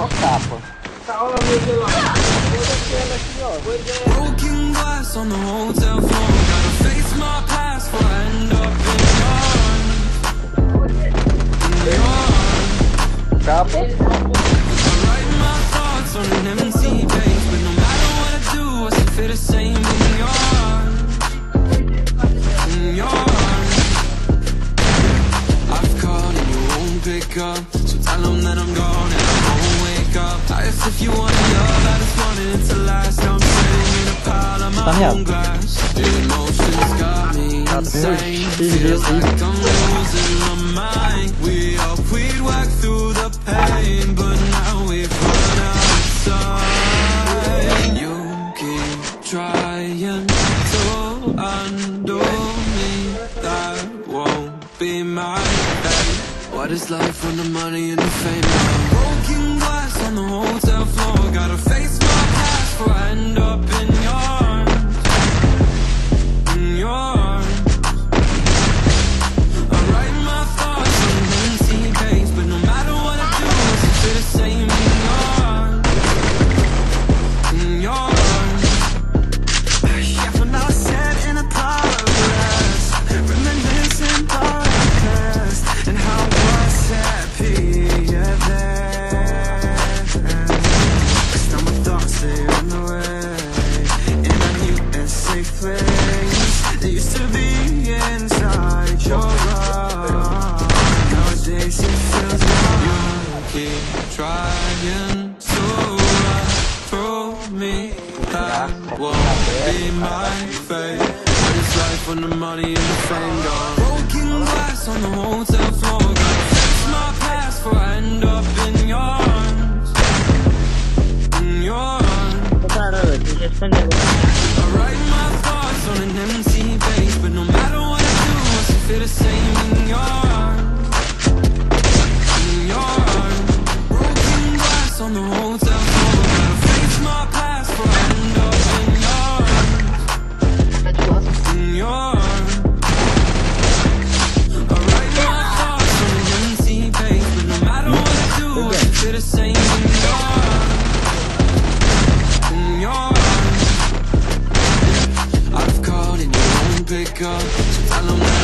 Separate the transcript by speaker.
Speaker 1: Ó capa.
Speaker 2: Broken glass on the hotel floor. Gotta face my past I end up in. I write my thoughts on an empty page, but no matter what I do, I still feel the same in. In. I've called and you won't pick up, so tell 'em that I'm gone and. I'm sitting in a pile of my own glass. The emotions got me insane. Feels like I'm losing my mind. We all we'd through the pain, but now we've run out of time. You keep trying to undo me. That won't be my fate. What is life when the money and the fame broken glass on the hotel floor? got a face keep trying to run through me. That won't be my fate. But it's life when the money and the fame gone. Broken glass on the hotel floor. Gotta my past before I end up in your arms. In your arms. In your arms. I've called and you won't pick up So